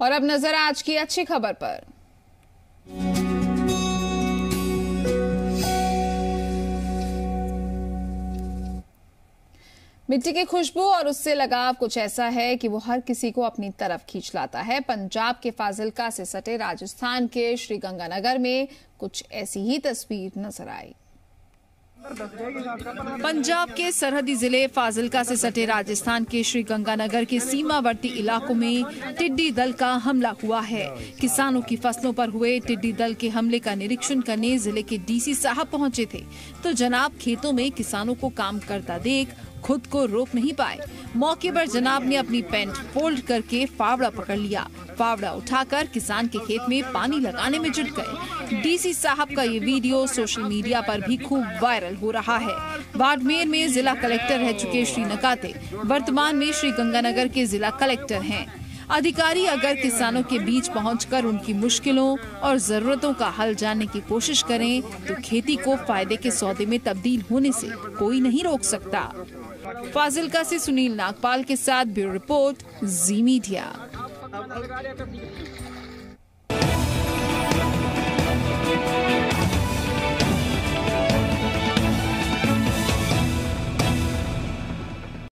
और अब नज़र आज की अच्छी खबर पर। मिट्टी की खुशबू और उससे लगाव कुछ ऐसा है कि वो हर किसी को अपनी तरफ़ खींच लाता है। पंजाब के फाजिलका से सटे राजस्थान के श्रीगंगानगर में कुछ ऐसी ही तस्वीर नज़र आई। पंजाब के सरहदी ज़िले फाजिलका से सटे राजस्थान के श्री गंगानगर के सीमावर्ती इलाकों में टिड्डी दल का हमला हुआ है। किसानों की फ़सलों पर हुए टिड्डी दल के हमले का निरीक्षण करने ज़िले के डीसी साहब पहुँचे थे। तो जनाब, खेतों में किसानों को काम करता देख खुद को रोक नहीं पाए। मौके पर जनाब ने अपनी पैंट फोल्ड करके फावड़ा पकड़ लिया। फावड़ा उठाकर किसान के खेत में पानी लगाने में जुट गए। डीसी साहब का ये वीडियो सोशल मीडिया पर भी खूब वायरल हो रहा है। बाड़मेर में जिला कलेक्टर रह चुके श्री नकाते। वर्तमान में श्री गंगानगर के जिला कलेक्टर हैं। अधिकारी अगर किसानों के बीच पहुंचकर उनकी मुश्किलों और जरूरतों का हल जानने की कोशिश करें तो खेती को फ़ायदे के सौदे में तब्दील होने से कोई नहीं रोक सकता। फाजिलका से सुनील नागपाल के साथ bureau report, Zee Media. pag manalagari ka pinipin.